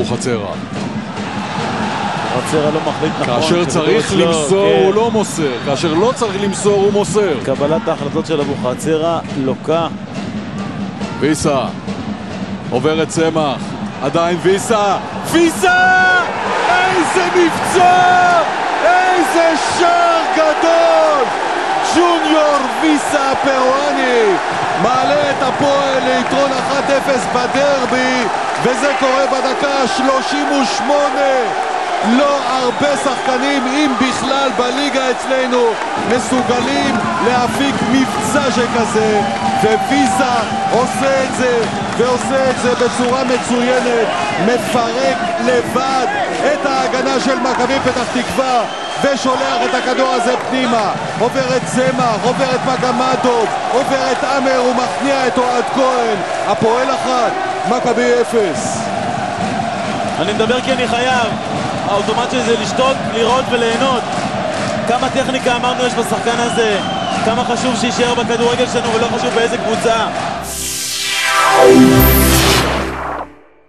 אבוחצירא. חצרה לא מחליט נכון. כאשר צריך אצלו, למסור כן. הוא לא מוסר, כאשר לא צריך למסור הוא מוסר. קבלת ההחלטות של אבוחצירא לוקה. ויסה עובר את צמח, עדיין ויסה, ויסה! איזה מבצע! איזה שער גדול! ג'וניור ויסה הפרואני מעלה את הפועל ליתרון 1-0 בדרבי וזה קורה בדקה ה-38 לא הרבה שחקנים, אם בכלל, בליגה אצלנו מסוגלים להפיק מבצע שכזה וויזה עושה את זה ועושה את זה בצורה מצוינת מפרק לבד את ההגנה של מכבי פתח תקווה ושולח את הכדור הזה פנימה עובר את צמח, עובר את מגמדוב עובר את עמר ומכניע את אוהד כהן הפועל אחת, מכבי אפס אני מדבר כי אני חייב. האוטומט שלי זה לשתות, לראות וליהנות. כמה טכניקה אמרנו יש בשחקן הזה. כמה חשוב שיישאר בכדורגל שלנו ולא חשוב באיזה קבוצה.